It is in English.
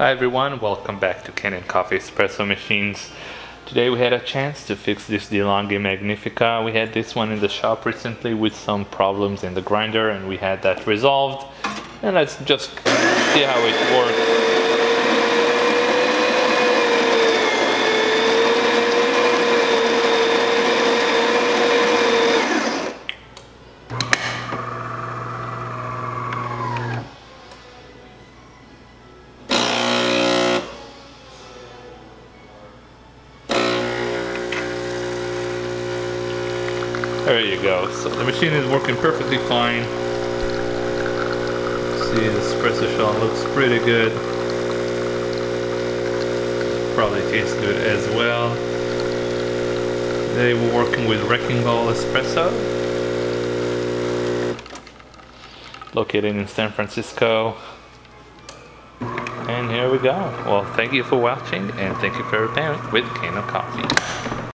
Hi everyone, welcome back to Kanen Coffee Espresso Machines. Today we had a chance to fix this DeLonghi Magnifica. We had this one in the shop recently with some problems in the grinder and we had that resolved. And let's just see how it works. There you go. So the machine is working perfectly fine. See, the espresso shot looks pretty good. Probably tastes good as well. They were working with Wrecking Ball Espresso. Located in San Francisco. And here we go. Well, thank you for watching and thank you for time with Kanen Coffee.